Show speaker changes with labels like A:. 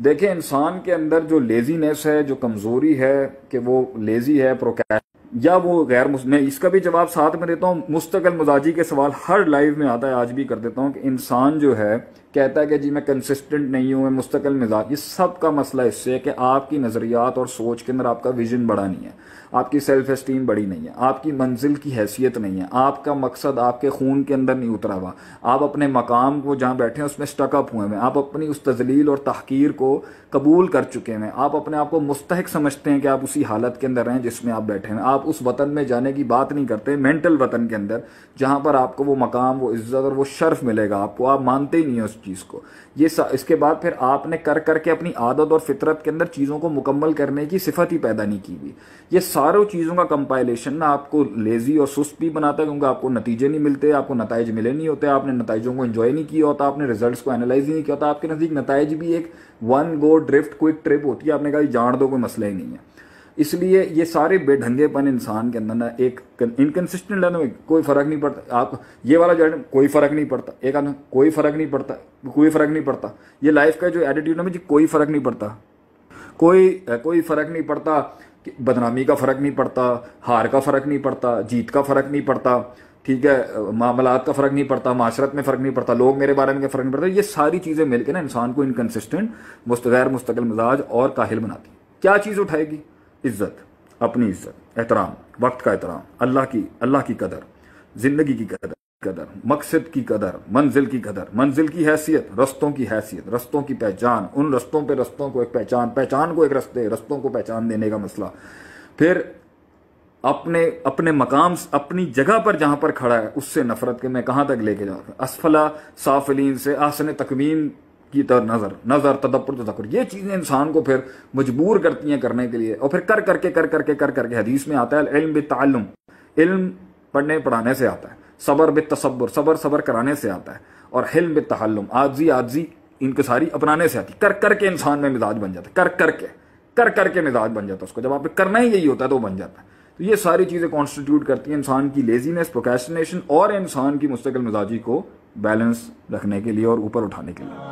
A: देखें, इंसान के अंदर जो लेजीनेस है, जो कमज़ोरी है, कि वो लेजी है प्रोकैश या वो गैर मैं इसका भी जवाब साथ में देता हूँ, मुस्तकिल मजाजी के सवाल हर लाइव में आता है, आज भी कर देता हूँ, कि इंसान जो है कहता है कि जी मैं कंसिस्टेंट नहीं हूँ, मैं मुस्तकिल मिजाज ये सब का मसला इससे है कि आपकी नज़रियात और सोच के अंदर आपका विजन बड़ा नहीं है। आपकी सेल्फ एस्टीम बड़ी नहीं है। आपकी मंजिल की हैसियत नहीं है। आपका मकसद आपके खून के अंदर नहीं उतरा हुआ। आप अपने मकाम को जहाँ बैठे हैं, उसमें स्टकअप हुए हैं। आप अपनी उस तजलील और तहकीर को कबूल कर चुके हैं। आप अपने आप को मुस्तक समझते हैं कि आप उसी हालत के अंदर रहें जिसमें आप बैठे हैं। आप उस वतन में जाने की बात नहीं करते मेंटल वतन के अंदर, जहाँ पर आपको वो मकाम, वो इज़्ज़त और वो शर्फ मिलेगा आपको। आप मानते ही नहीं है उस चीज़ को। ये इसके बाद फिर आपने कर करके अपनी आदत और फितरत के अंदर चीज़ों को मुकम्मल करने की सिफत ही पैदा नहीं की हुई। ये सारों चीज़ों का कंपाइलेशन ना आपको लेजी और सुस्त भी बनाता है क्योंकि आपको नतीजे नहीं मिलते, आपको नतज मिले नहीं होते, आपने नतजों को इन्जॉय नहीं किया होता, आपने रिज़ल्ट को एनालाइज नहीं किया होता। आपके नज़दीक नतज भी एक one go drift quick trip होती है, आपने कहा जान दो, कोई मसला ही नहीं है। इसलिए ये सारे बेढंगेपन इंसान के अंदर ना एक इनकन्सिस्टेंट है कोई फ़र्क नहीं पड़ता आप ये वाला जो कोई फ़र्क नहीं पड़ता एक आना कोई फ़र्क नहीं पड़ता कोई फ़र्क नहीं पड़ता ये लाइफ का जो एटीट्यूड है जी कोई फ़र्क नहीं पड़ता कोई कोई फ़र्क नहीं पड़ता बदनामी का फ़र्क नहीं पड़ता हार का फ़र्क नहीं पड़ता जीत का फ़र्क नहीं पड़ता ठीक है मामलात का फ़र्क नहीं पड़ता माशरत में फ़र्क नहीं पड़ता लोग मेरे बारे में फ़र्क नहीं पड़ता ये सारी चीज़ें मिलकर ना इंसान को इनकन्सिस्टेंट मुस्तैर मुस्तकिल मिजाज और काहिल बनाती क्या चीज़ उठाएगी इज़्ज़त, अपनी इज़्ज़त, एहतराम, वक्त का एहतराम, अल्लाह की अल्लाह की कदर, ज़िंदगी की कदर कदर, मकसद की कदर, मंजिल की कदर, मंजिल की हैसियत, रस्तों की हैसियत, रस्तों की पहचान, उन रस्तों पे रस्तों को एक पहचान पहचान को एक रस्ते, रस्तों को पहचान देने का मसला। फिर अपने अपने मकाम, अपनी जगह पर जहाँ पर खड़ा है, उससे नफरत के, मैं कहाँ तक लेके जाऊँ? असफला साफलीन से आसन तकवीम की तरह नज़र नज़र तदपुर तदक्र ये चीज़ें इंसान को फिर मजबूर करती हैं करने के लिए। और फिर कर, करके कर करके कर, करके हदीस में आता है, इल्म ताल्लुम। इल्म पढ़ने, पढ़ाने से आता है। सबर बे तस्बर सबर सबर कराने से आता है। और हिल्म बे तहल्लुम, आजी आजी, इनके सारी अपनाने से आती। कर, करके इंसान में मिजाज बन जाता है। कर, करके कर, करके मिजाज बन जाता है उसको। जब आप करना ही यही होता है तो बन जाता है। तो ये सारी चीज़ें कॉन्स्टिट्यूट करती हैं इंसान की लेजीनेस प्रोकेशनेशन और इंसान की मुस्तकिल मिजाजी को बैलेंस रखने के लिए और ऊपर उठाने के लिए।